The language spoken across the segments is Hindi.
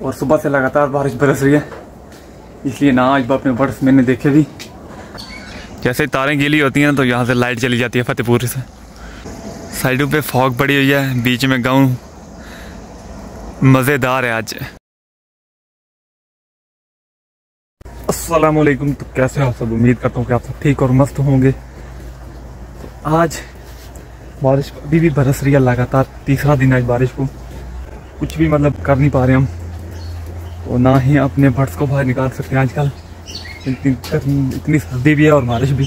और सुबह से लगातार बारिश बरस रही है। इसलिए ना आज अपने बर्ड्स मैंने देखे भी। जैसे तारें गीली होती हैं तो यहाँ से लाइट चली जाती है फतेहपुर से। साइडों पे फॉग पड़ी हुई है बीच में गाँव। मज़ेदार है आज। अस्सलाम तो कैसे हो आप सब? उम्मीद करता हूँ कि आप सब ठीक और मस्त होंगे। तो आज बारिश अभी भी बरस रही है लगातार तीसरा दिन आज बारिश को। कुछ भी मतलब कर नहीं पा रहे हम। तो ना ही अपने बर्ड्स को बाहर निकाल सकते हैं आजकल। इतनी इतनी सर्दी भी है और बारिश भी।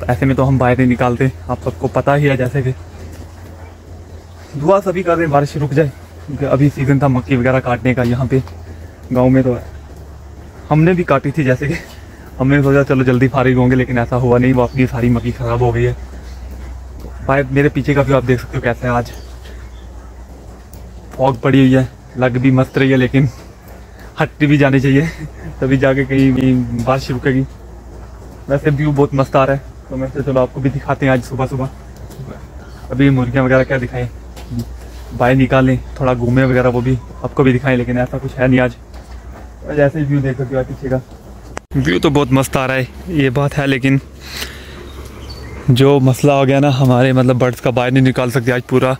तो ऐसे में तो हम बाहर नहीं निकालते। आप सबको पता ही है जैसे कि। दुआ सभी कर रहे हैं बारिश रुक जाए। क्योंकि अभी सीज़न था मक्की वगैरह काटने का यहाँ पे। गाँव में तो हमने भी काटी थी जैसे कि। हमने सोचा चलो जल्दी फारिग होंगे, लेकिन ऐसा हुआ नहीं। वो अपनी सारी मक्की ख़राब हो गई है। तो मेरे पीछे का भी आप देख सकते हो कैसे है आज। फॉग पड़ी हुई है। लग भी मस्त रही है, लेकिन हटती भी जानी चाहिए। तभी जाके कहीं भी बारिश रुकेगी। वैसे व्यू बहुत मस्त आ रहा है। तो मैं चलो आपको भी दिखाते हैं आज सुबह सुबह। अभी मुर्गियाँ वगैरह क्या दिखाएँ? बाहर निकालें, थोड़ा घूमे वगैरह वो भी। आपको भी दिखाएँ, लेकिन ऐसा कुछ है नहीं आज। जैसे व्यू देख सकते हो पीछे का। व्यू तो बहुत मस्त आ रहा है, ये बात है, लेकिन जो मसला हो गया ना, हमारे मतलब बर्ड्स का बाहर नहीं निकाल सकते आज पूरा।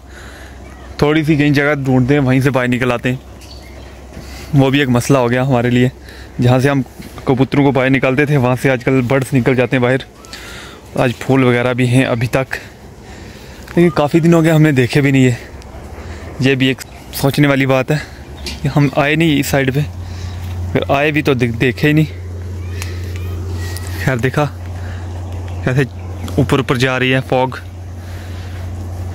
थोड़ी सी कहीं जगह ढूंढते हैं, वहीं से बाहर निकल आते हैं। वो भी एक मसला हो गया हमारे लिए। जहाँ से हम कबूतरों को बाहर निकालते थे, वहाँ से आजकल बर्ड्स निकल जाते हैं बाहर। आज फूल वगैरह भी हैं अभी तक। लेकिन काफ़ी दिन हो गया हमने देखे भी नहीं है ये भी एक सोचने वाली बात है कि हम आए नहीं इस साइड पे। अगर आए भी तो देखे ही नहीं। खैर देखा कैसे ऊपर ऊपर जा रही है फॉग।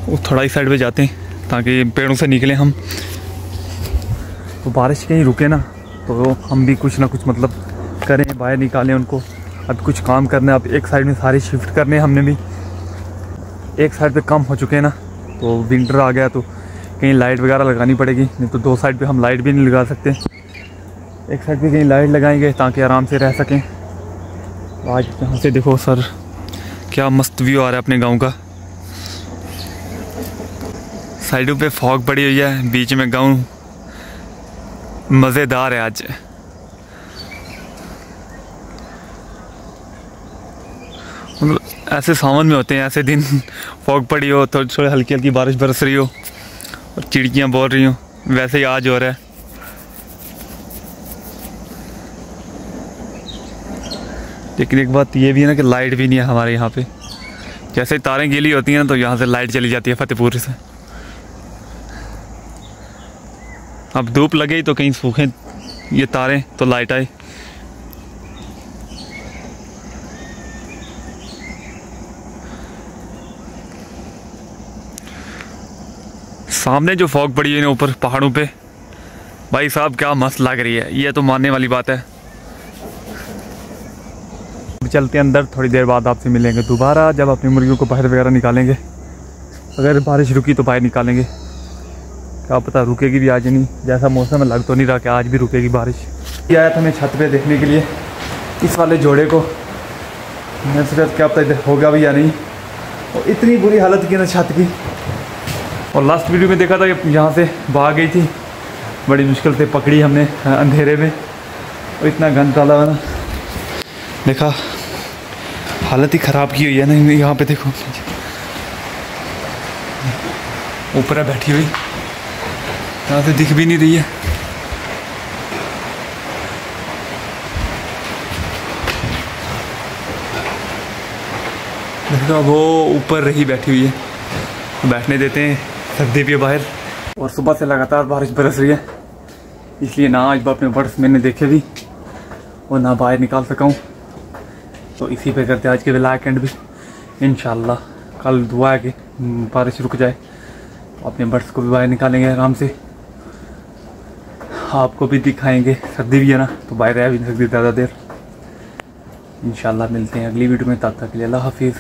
वो थोड़ा इस साइड पे जाते हैं ताकि पेड़ों से निकले हम। तो बारिश कहीं रुके ना तो हम भी कुछ ना कुछ मतलब करें, बाहर निकालें उनको। अब कुछ काम करना अब एक साइड में सारे शिफ्ट करने हमने भी। एक साइड पे कम हो चुके हैं ना तो विंटर आ गया तो कहीं लाइट वगैरह लगानी पड़ेगी, नहीं तो दो साइड पे हम लाइट भी नहीं लगा सकते। एक साइड पे कहीं लाइट लगाएँगे ताकि आराम से रह सकें। आज यहाँ से देखो सर, क्या मस्त व्यू आ रहा है अपने गाँव का। साइडों पे फॉग पड़ी हुई है, बीच में गाँव मज़ेदार है आज। मतलब ऐसे सावन में होते हैं, ऐसे दिन फॉग पड़ी हो थोड़ी थोड़ी हल्की हल्की बारिश बरस रही हो, और चिड़कियाँ बोल रही हो, वैसे ही आज हो रहा है। लेकिन एक बात ये भी है ना कि लाइट भी नहीं है हमारे यहाँ पे। जैसे तारें गीली होती हैं ना तो यहाँ से लाइट चली जाती है फतेहपुर से। अब धूप लगे तो कहीं सूखे ये तारें तो लाइट आए। सामने जो फॉग पड़ी है ऊपर पहाड़ों पे, भाई साहब क्या मस्त लग रही है, ये तो मानने वाली बात है। चलते अंदर, थोड़ी देर बाद आपसे मिलेंगे दोबारा, जब अपनी मुर्गियों को बाहर वगैरह निकालेंगे। अगर बारिश रुकी तो बाहर निकालेंगे। क्या पता रुकेगी भी आज नहीं। जैसा मौसम है, लग तो नहीं रहा कि आज भी रुकेगी बारिश। ये आया था मैं छत पे देखने के लिए, इस वाले जोड़े को। मैं सोचा क्या पता होगा भी या नहीं। और इतनी बुरी हालत की ना छत की। और लास्ट वीडियो में देखा था कि यहाँ से भाग गई थी। बड़ी मुश्किल से पकड़ी हमने अंधेरे में। और इतना गंद डाला ना। देखा, हालत ही ख़राब की हुई है ना, यहाँ पे देखो। ऊपर बैठी हुई। यहाँ से दिख भी नहीं रही है देखो वो ऊपर रही बैठी हुई है बैठने देते हैं सर्दी भी बाहर और सुबह से लगातार बारिश बरस रही है इसलिए ना आज अपने बर्ड्स मैंने देखे भी और ना बाहर निकाल सका हूँ तो इसी पे करते आज के ब्लैक एंड भी इन कल दुआ है कि बारिश रुक जाए अपने बर्ड्स को भी बाहर निकालेंगे आराम से आपको भी दिखाएँगे सर्दी भी है ना तो बाहर रह भी नहीं सकती ज़्यादा देर। इंशाल्लाह मिलते हैं अगली वीडियो में, तब तक के लिए अल्लाह हाफिज़।